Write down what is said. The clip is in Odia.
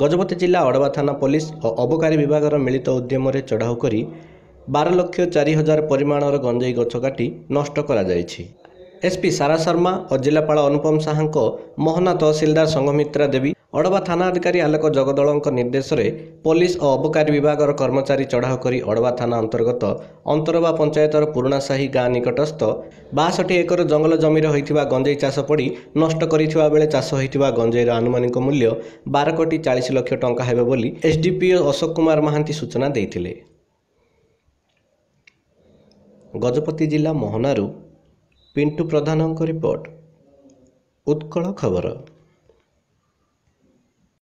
ଗଜପତି ଜିଲ୍ଲା ଅଡ଼ବା ଥାନା ପୋଲିସ ଓ ଅବକାରୀ ବିଭାଗର ମିଳିତ ଉଦ୍ୟମରେ ଚଢ଼ାଉ କରି ବାର ଲକ୍ଷ ଚାରି ହଜାର ପରିମାଣର ଗଞ୍ଜେଇ ଗଛ କାଟି ନଷ୍ଟ କରାଯାଇଛି। ଏସ୍ପି ସାରା ଶର୍ମା ଓ ଜିଲ୍ଲାପାଳ ଅନୁପମ ସାହାଙ୍କ ମୋହନା ତହସିଲଦାର ସଂଘମିତ୍ରା ଦେବୀ ଅଡ଼ବା ଥାନା ଅଧିକାରୀ ଆଲୋକ ଜଗଦଳଙ୍କ ନିର୍ଦ୍ଦେଶରେ ପୋଲିସ ଓ ଅବକାରୀ ବିଭାଗର କର୍ମଚାରୀ ଚଢ଼ାଉ କରି ଅଡ଼ବା ଥାନା ଅନ୍ତର୍ଗତ ଅନ୍ତରବା ପଞ୍ଚାୟତର ପୁରୁଣାସାହି ଗାଁ ନିକଟସ୍ଥ ବାଷଠି ଏକର ଜଙ୍ଗଲ ଜମିରେ ହୋଇଥିବା ଗଞ୍ଜେଇ ଚାଷ ପଡ଼ି ନଷ୍ଟ କରିଥିବା ବେଳେ ଚାଷ ହୋଇଥିବା ଗଞ୍ଜେଇର ଆନୁମାନିକ ମୂଲ୍ୟ ବାର କୋଟି ଚାଳିଶ ଲକ୍ଷ ଟଙ୍କା ହେବ ବୋଲି ଏସ୍ଡିପିଓ ଅଶୋକ କୁମାର ମହାନ୍ତି ସୂଚନା ଦେଇଥିଲେ। ଗଜପତି ଜିଲ୍ଲା ମୋହନାରୁ ପିଣ୍ଟୁ ପ୍ରଧାନଙ୍କ ରିପୋର୍ଟ ଉତ୍କଳ ଖବର।